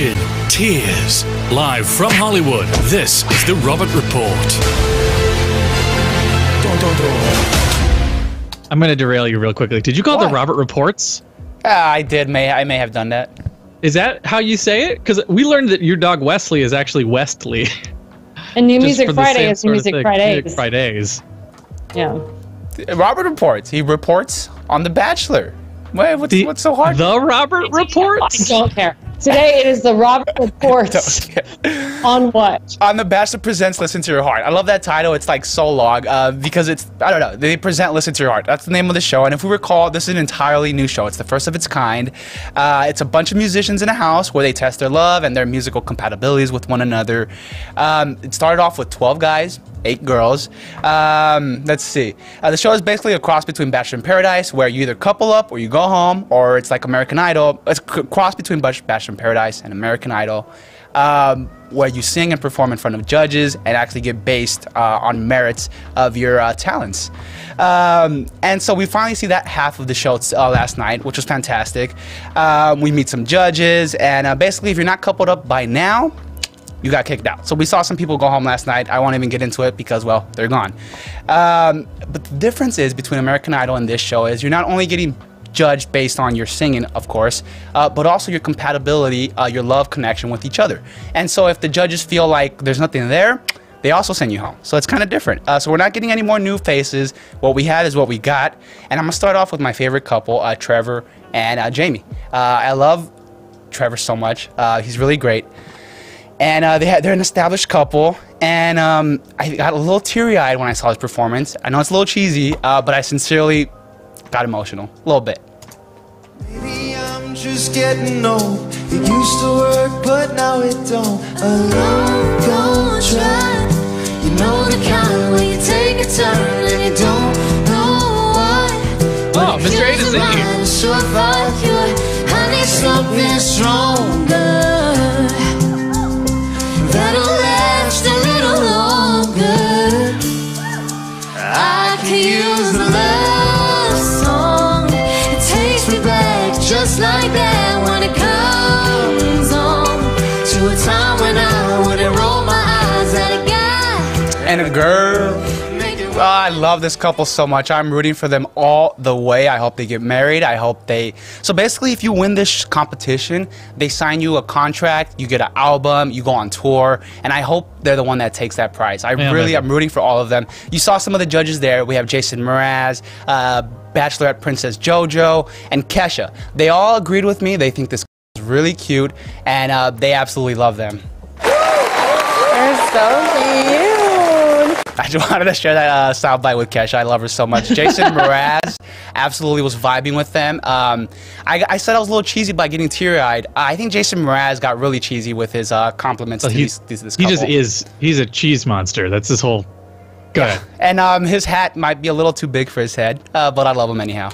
action, tears. Live from Hollywood, this is The Robert Report. I'm going to derail you real quickly. Did you call it the Robert Reports? Ah, I did. May I may have done that. Is that how you say it? Because we learned that your dog Wesley is actually Westley. And New Music for Friday is New sort of Music thing. Fridays. Fridays. Yeah. Robert reports. He reports on The Bachelor. Wait, what's, The- what's so hard? The Robert reports. I don't care. Today it is the Robert Reports on what? on the Bachelor presents Listen to Your Heart. I love that title. It's like so long uh, because it's I don't know. They present Listen to Your Heart. That's the name of the show. And if we recall, this is an entirely new show. It's the first of its kind. Uh, it's a bunch of musicians in a house where they test their love and their musical compatibilities with one another. Um, it started off with 12 guys, eight girls. Um, let's see. Uh, the show is basically a cross between Bachelor in Paradise, where you either couple up or you go home, or it's like American Idol. It's a cross between Bach- In Paradise and American Idol um, where you sing and perform in front of judges and actually get based uh, on merits of your uh, talents. Um, and so we finally see that half of the show uh, last night, which was fantastic. Um, we meet some judges, and uh, basically, if you're not coupled up by now, you got kicked out. So we saw some people go home last night. I won't even get into it because, well, they're gone. Um, but the difference is between American Idol and this show is you're not only getting judged based on your singing, of course, uh, but also your compatibility, uh, your love connection with each other. And so if the judges feel like there's nothing there, they also send you home. So it's kind of different. Uh, so we're not getting any more new faces. What we had is what we got. And I'm gonna start off with my favorite couple, uh, Trevor and uh, Jamie. Uh, I love Trevor so much. Uh, he's really great and uh, they had, they're an established couple. And um, I got a little teary-eyed when I saw his performance. I know it's a little cheesy, but I sincerely got emotional a little bit. Maybe I'm just getting old. It used to work, but now it don't. Alone, gon' try. You know the kind where you take a turn and you don't know why. Oh, Mr. A to Z. So if I could, I need And a girl. Oh, I love this couple so much. I'm rooting for them all the way. I hope they get married. I hope they. So basically, if you win this competition, they sign you a contract, you get an album, you go on tour, and I hope they're the one that takes that prize. I Yeah, really, maybe. I'm rooting for all of them. You saw some of the judges there. We have Jason Mraz, uh, Bachelorette Princess JoJo, and Kesha. They all agreed with me. They think this is really cute, and uh, they absolutely love them. They're so cute. I just wanted to share that uh, soundbite with Kesha. I love her so much. Jason Mraz absolutely was vibing with them. Um, I, I said I was a little cheesy by getting teary-eyed. I think Jason Mraz got really cheesy with his uh, compliments So to he, these, these, this he just is. He's a cheese monster. That's his whole. Go ahead. And um, his hat might be a little too big for his head, uh, but I love him anyhow.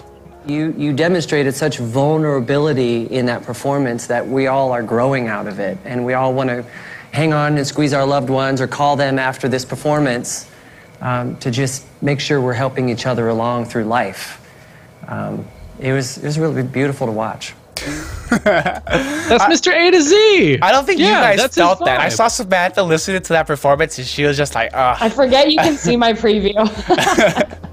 You, you demonstrated such vulnerability in that performance that we all are growing out of it. And we all want to hang on and squeeze our loved ones or call them after this performance um, to just make sure we're helping each other along through life. Um, it, was, it was really beautiful to watch. That's Mr. A to Z. I don't think Yeah, you guys that's felt that. I saw Samantha listening to that performance, and she was just like, I forget you can see my preview.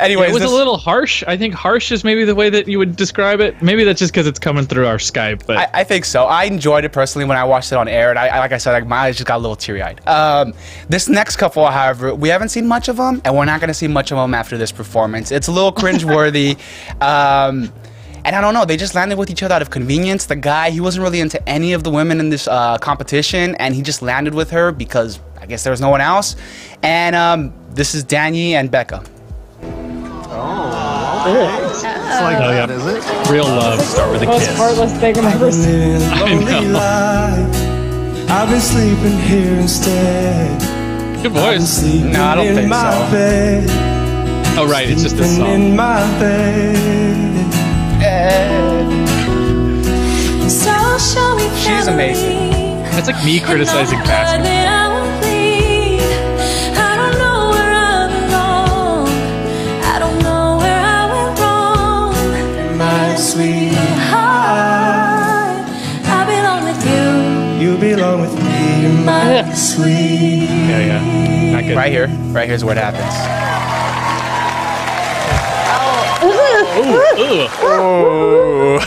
Anyways, it was this- a little harsh. I think harsh is maybe the way that you would describe it. Maybe that's just because it's coming through our Skype. But I, I think so. I enjoyed it personally when I watched it on air, and I, I- like I said, like, my eyes just got a little teary-eyed. Um, this next couple, however, we haven't seen much of them, and we're not going to see much of them after this performance. It's a little cringeworthy. um, and I don't know, they just landed with each other out of convenience. The guy, he wasn't really into any of the women in this uh, competition, and he just landed with her because I guess there was no one else. And um, this is Danny and Becca. Oh, oh, it's like Oh, that, yeah. is it? real love start with a Most kiss. heartless thing I've ever seen. living a I lonely know. I've been sleeping here instead. Good I've voice. sleeping No, I don't in think my so. bed. Oh right, it's just a song. in my bed. So shall we She's amazing. That's like me criticizing basketball. Sweetheart. I belong with You You belong with me, my sweet. Yeah, yeah. Not good. Right here. Right here's what happens.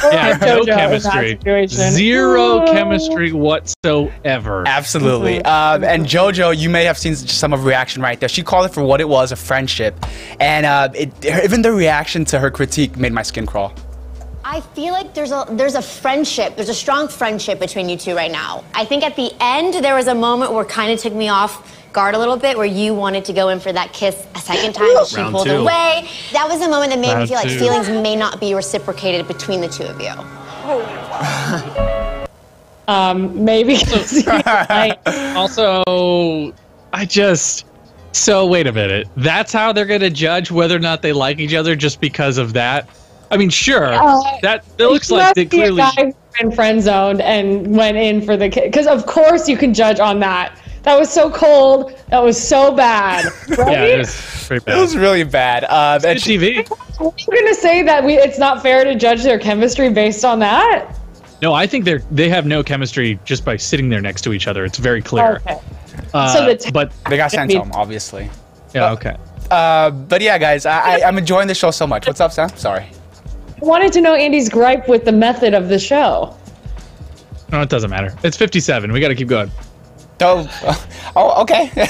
Yeah, no JoJo in that chemistry. Zero Ooh. chemistry whatsoever. Absolutely. Um, and JoJo, you may have seen some of reaction right there. She called it for what it was, a friendship. And uh, it, even the reaction to her critique made my skin crawl. I feel like there's a there's a friendship, there's a strong friendship between you two right now. I think at the end there was a moment where kind of took me off guard a little bit, where you wanted to go in for that kiss a second time, but she Round pulled two. away. That was a moment that made me Round feel like two. feelings may not be reciprocated between the two of you. Um, maybe. I, Also, I just. So, wait a minute. That's how they're going to judge whether or not they like each other just because of that? I mean, sure. Uh, that it looks like they be a clearly. guy who's been friend zoned and went in for the kid. Because of course you can judge on that. That was so cold. That was so bad. Right? Yeah, it was pretty It was really bad. Uh, and Good she- TV. Are you gonna say that we it's not fair to judge their chemistry based on that? No, I think they're they have no chemistry just by sitting there next to each other. It's very clear. Okay. Uh, So the t- but they got sent home, obviously. yeah, okay. Uh, but yeah, guys, I, I, I'm enjoying the show so much. What's up, Sam? Sorry. I wanted to know Andy's gripe with the method of the show. No, it doesn't matter. It's 57. We got to keep going. Oh, oh okay.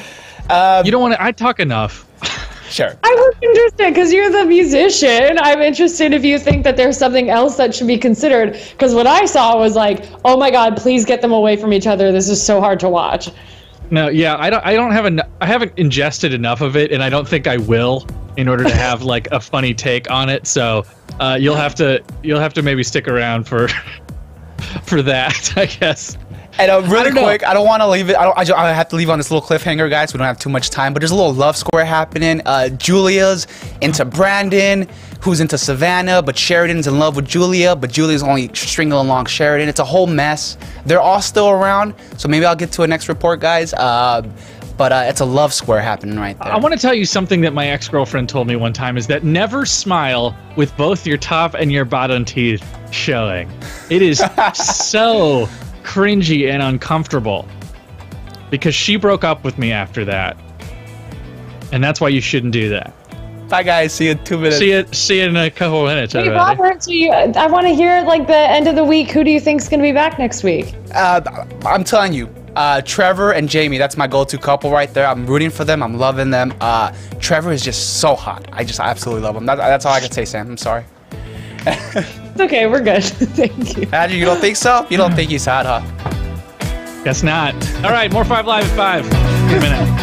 Um, you don't want to. I talk enough. sure. I was interested because you're the musician. I'm interested if you think that there's something else that should be considered. Because what I saw was like, oh my god, please get them away from each other. This is so hard to watch. No, yeah, I don't. I don't have en- I haven't ingested enough of it, and I don't think I will in order to have like a funny take on it. So uh, you'll have to you'll have to maybe stick around for for that, I guess. And uh, really know. quick, I don't want to leave it. I don't. I, ju- I have to leave on this little cliffhanger, guys. We don't have too much time, but there's a little love square happening. Uh, Julia's into Brandon, who's into Savannah, but Sheridan's in love with Julia, but Julia's only stringing along Sheridan. It's a whole mess. They're all still around, so maybe I'll get to a next report, guys. Uh, but uh, it's a love square happening right there. I want to tell you something that my ex girlfriend told me one time is that never smile with both your top and your bottom teeth showing. It is so cringy and uncomfortable because she broke up with me after that. And that's why you shouldn't do that. Bye, guys. See you in two minutes. See you, see you in a couple minutes. Hey everybody. Robert, so you, I want to hear like the end of the week. Who do you think's going to be back next week? Uh, I'm telling you, uh, Trevor and Jamie, that's my go-to couple right there. I'm rooting for them. I'm loving them. Uh, Trevor is just so hot. I just absolutely love him. That, that's all I can say, Sam. I'm sorry. It's okay, we're good. Thank you. Andrew, you don't think so? You don't think he's hot, huh? Guess not. All right, more Five Live at 5. In a minute.